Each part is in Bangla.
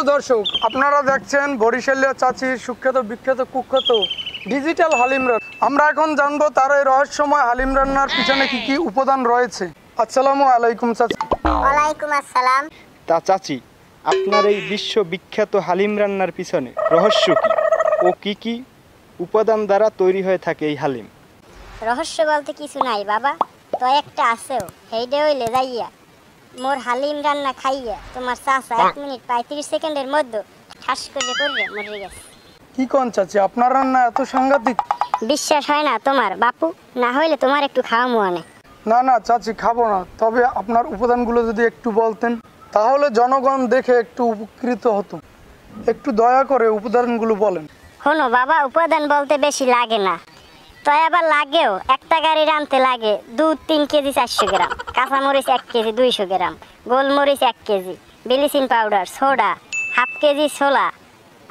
সুপ্রিয় দর্শক আপনারা দেখছেন বরিশালিয়া চাচির সুখ্যাত বিখ্যাত কুখ্যাত ডিজিটাল হালিম রান্না আমরা এখন জানব তার এই রহস্যময় হালিম রান্নার পিছনে কি কি উপাদান রয়েছে। আসসালামু আলাইকুম চাচি। ওয়ালাইকুম আসসালাম। তা চাচি আপনার এই বিশ্ববিখ্যাত হালিম রান্নার পিছনে রহস্য কি? ও কি কি উপাদান দ্বারা তৈরি হয়ে থাকে এই হালিম? রহস্য বলতে কিছু নাই বাবা। তো একটা আছেও হেইডে হইলে যাইয়া মোর হালিম রান্না খাইয়া তোমার চাচা এক মিনিট পঁয়ত্রিশ সেকেন্ডের মধ্যে ঠাস করে করে মরে গেছে। কি কোন চাচি? আপনার রান্না এত সাংঘাতিক। বিশ্বাস হয় না তোমার বাপু? না হইলে তোমার একটু খাওয়া মুয়ানে না না চাচি খাব না। তবে আপনার উপাদানগুলো যদি একটু বলতেন তাহলে জনগণ দেখে একটু উপকৃত হতো একটু দয়া করে উপাদানগুলো বলেন। শোনো বাবা উপাদান বলতে বেশি লাগে না। তো আবার লাগেও একটা গাড়ি রানতে লাগে দু তিন কেজি চারশো গ্রাম। কাঁচামরিচ এক কেজি দুইশো গ্রাম। গোলমরিচ এক KG bleaching powder soda half KG ছোলা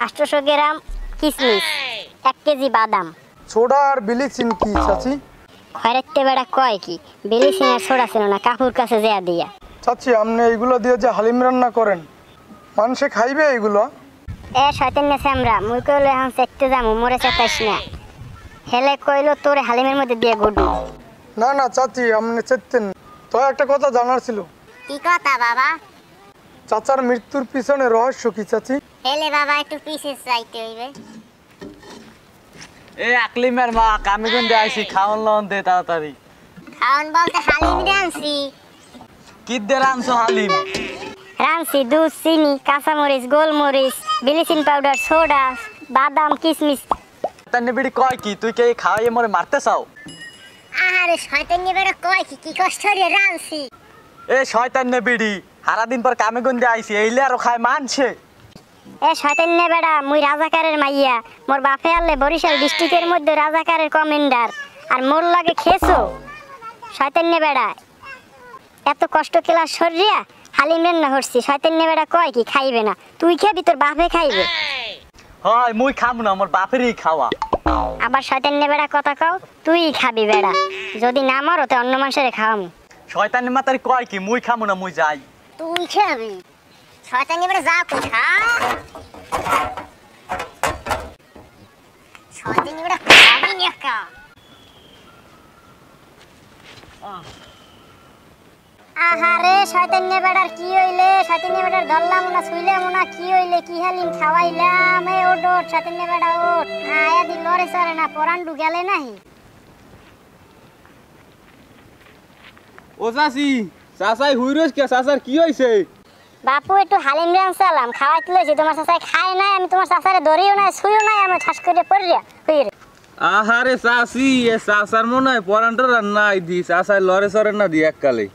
আটশোশো গ্রাম কিশমিশ এক কেজি বাদাম। সোডা আর বিলিচিন কি চাচি? খয়রাতে বেড়া কয় কি ব্লিচিং আর সোডা ছিল না কাকুর কাছে যেয়া দিয়া। চাচি আপনি এইগুলো দিয়ে যে হালিম রান্না করেন মানুষে খাইবে এইগুলো? এ শয়তান্য আমরা মুই কইলো এখন চেকতে যামু মরে চেতাইস না। হেলে কইলো তোরে হালিমের মধ্যে দিয়ে গুডু। না না চাচি আপনি চেতেন তো একটা কথা জানার ছিল। কি কথা বাবা? চাচার মৃত্যুর পিছনে রহস্য কি চাচি? হেলে বাবা একটু পিছে চাইতে হইবে। এ আকলিমের মা কামি গুন দে আইছি খাওন লন দে তাড়াতাড়ি। খাওন বলতে হালিম রানছি কি দে রানছো হালিম? রানছি দুধ চিনি কাঁচামরিচ গোলমরিচ ব্লিচিং পাউডার সোডা বাদাম কিশমিশ তার নিবিড়ি কয় কি তুই কে খাওয়াইয়ে মরে মারতে চাও? আরে শয়তান বেড়া কয় কি? কি কষ্ট রে রানছি এ শয়তান নিবিড়ি সারাদিন পর কামে গুন আইছি এইলে আরও খায় মানছে? এ শয়তান বেড়া মুই রাজাকারের মাইয়া। মোর বাপে আনলে বরিশাল ডিস্ট্রিক্টের মধ্যে রাজাকারের কমান্ডার। আর মোর লাগে খেছো শয়তান বেড়া এত কষ্ট ক্লাস সরিয়া হালিম রান্না হরছি শয়তান বেড়া কয় কি খাইবে না। তুই খাবি তোর বাপে খাইবে। হয় মুই খাম না আমার বাপেরই খাওয়া। আবার শয়তান বেড়া কথা কও তুই খাবি বেড়া। যদি না মারো তো অন্য মানুষের খাওয়াম। শয়তান মাতার কয় কি মুই খামু না মুই যাই। তুই খাবি। শয়তান বেড়া যা কই খা। শয়তান বেড়া খাবি না কা আহারে শয়তান বেড়ার কি হইলে? শয়তান বেড়ার ধরলাম না শুইলাম না কি হইলে? কি হালিম খাওয়াইলাম? এ ওট ওট শয়তান বেড়া ওট আয়া দি লরে সরে না পরান গেলে নাহি? ও চাচি চাচাই হুইরস কে? চাচার কি হয়েছে বাপু একটু হালিম রান চালাম খাওয়াইতে লইছি? তোমার চাচাই খায় নাই আমি তোমার চাচারে ধরিও নাই শুইও নাই আমি ঠাস করে পড়িয়া হইরে আহারে চাচি এ চাচার মনে হয় পরানটা রান্নাই দি চাচাই লরে সরে না দি এককালে।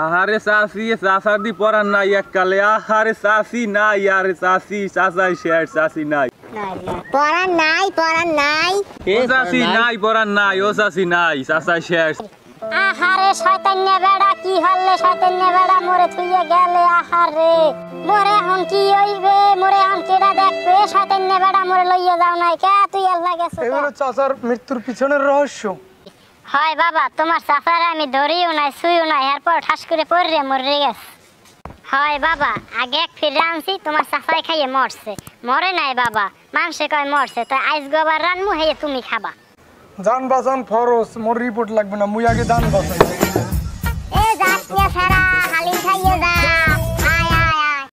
আহারে এ চাচার দি পরান নাই এককালে। আহারে চাচি নাই আরে চাচি চাচাই শেয়ার চাচি নাই। পড়ান নাই পড়ান নাই। ও চাচি নাই পরান নাই ও চাচি নাই চাচাই শেয়ার। আহারে শয়তান্য বেড়া কি হল্লে শয়তান্য বেড়া মরে থুইয়ে গেলে আহারে। মোরে এখন কি হইবে মোরে এখন কেডা দেখবে? শয়তান্য বেড়া মরে লইয়া যাও নাই কে? তুই আল্লাহ গেছে এগুলো চাচার মৃত্যুর পিছনের রহস্য। হয় বাবা, তোমার চাচারে আমি ধরিও নাই, শুইও নাই, এরপর ঠাস করে পড়রে মরে গেছে। হয় বাবা, আগে এক ফির আনছি, তোমার সাফাই খাইয়ে মরছে। মরে নাই বাবা মানুষে কয় মরছে তো আইস গোবার রানমু, হেয়ে তুমি খাবা। জান বাঁচান ফরস মোর রিপোর্ট লাগবে না, মুই আগে যান বাঁচান